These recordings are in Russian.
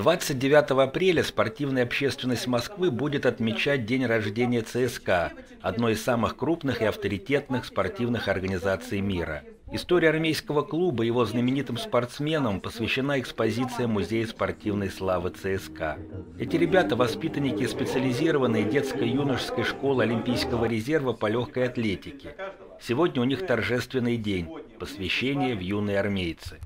29 апреля спортивная общественность Москвы будет отмечать день рождения ЦСКА, одной из самых крупных и авторитетных спортивных организаций мира. История армейского клуба и его знаменитым спортсменам посвящена экспозиция Музея спортивной славы ЦСКА. Эти ребята – воспитанники специализированной детско-юношеской школы Олимпийского резерва по легкой атлетике. Сегодня у них торжественный день – посвящение в юные армейцы.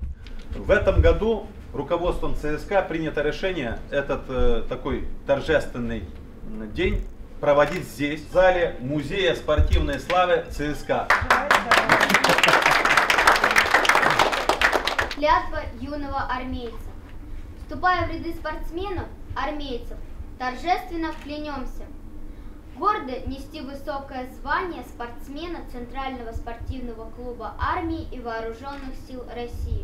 В этом году руководством ЦСКА принято решение этот э, такой торжественный день проводить здесь, в зале Музея спортивной славы ЦСКА. Клятва юного армейца. Вступая в ряды спортсменов, армейцев, торжественно клянемся. Гордо нести высокое звание спортсмена Центрального спортивного клуба армии и вооруженных сил России –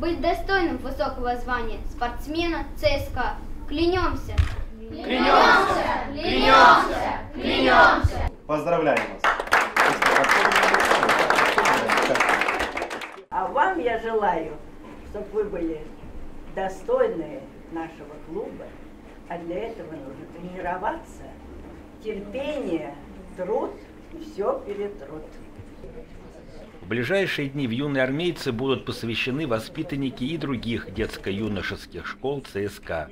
быть достойным высокого звания спортсмена ЦСКА. Клянемся! Клянемся! Клянемся! Клянемся! Поздравляем вас! А вам я желаю, чтобы вы были достойные нашего клуба, а для этого нужно тренироваться, терпение, труд, все перетрут. Ближайшие дни в юные армейцы будут посвящены воспитанники и других детско-юношеских школ ЦСКА.